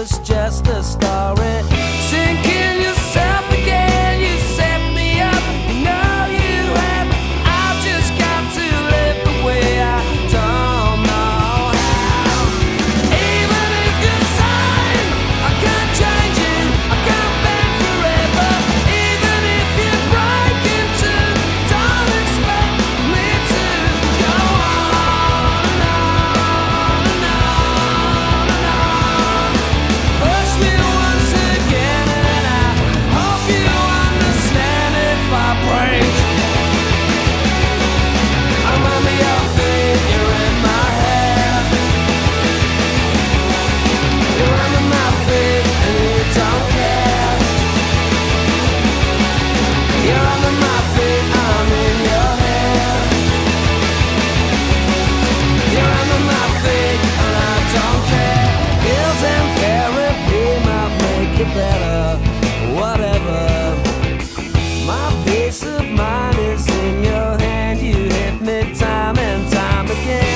was just a start. again.